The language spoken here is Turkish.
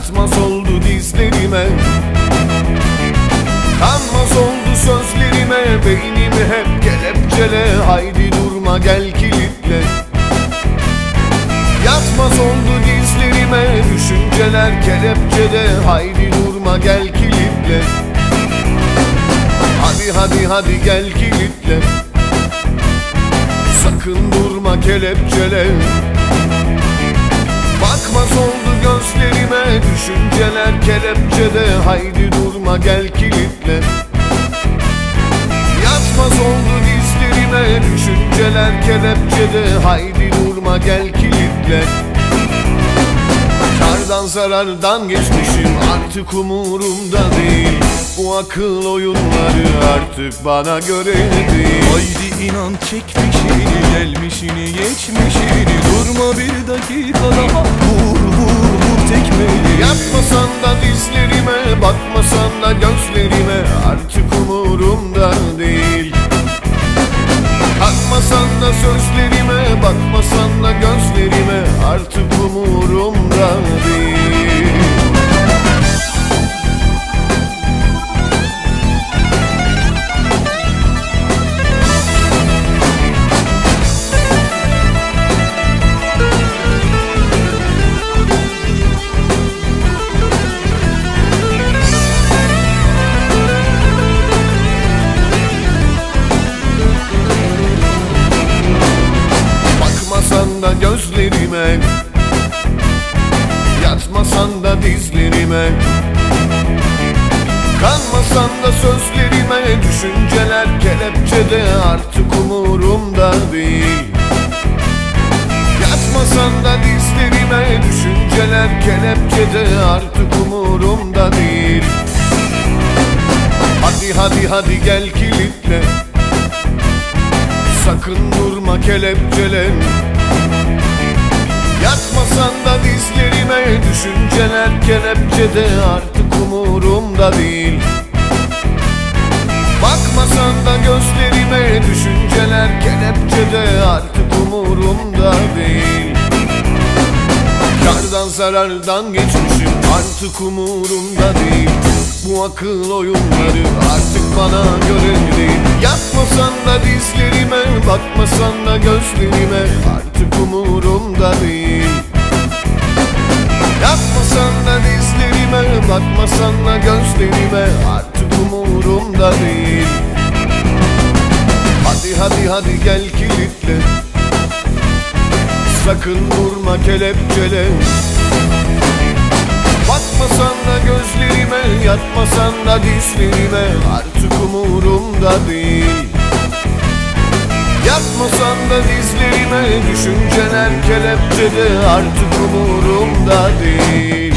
Yatmaz oldu dizlerime. Kanmaz oldu sözlerime Beynimi hep kelepçele. Haydi durma gel kilitle. Yatmaz oldu dizlerime Düşünceler kelepçede. Haydi durma gel kilitle. Hadi hadi hadi gel kilitle. Sakın durma kelepçele Düşünceler kelepçede. Haydi durma gel kilitle. Yatmaz oldu dizlerime Düşünceler kelepçede. Haydi durma gel kilitle. Kardan zarardan geçmişim artık umurumda değil. Bu akıl oyunları artık bana göre değil. Haydi inan çek fişini Gelmişini geçmişini. Durma bir dakika daha Vur vur tekmeyi Yatmasan da dizlerime Bakmasan da gözlerime Artık umurumda değil. Bakmasan da sözlerime Bakmasan da gözlerime Artık umurumda değil da gözlerime. Yatmasan da dizlerime. Kanmasan da sözlerime. Düşünceler kelepçede artık umurumda değil. Yatmasan da dizlerime. Düşünceler kelepçede artık umurumda değil. Hadi hadi hadi gel kilitle. Sakın durma kelepçele kelepçede artık umurumda değil. Bakmasan da gözlerime Düşünceler kelepçede artık umurumda değil. Kardan zarardan geçmişim artık umurumda değil. Bu akıl oyunları artık bana göre değil. Yatmasan da dizlerime bakmasan da gözlerime gözlerime Artık umurumda değil. Hadi hadi hadi gel kilitle. Sakın vurma kelepçele. Bakmasan da gözlerime Yatmasan da dizlerime Artık umurumda değil. Yatmasan da dizlerime Düşünceler kelepçede Artık umurumda değil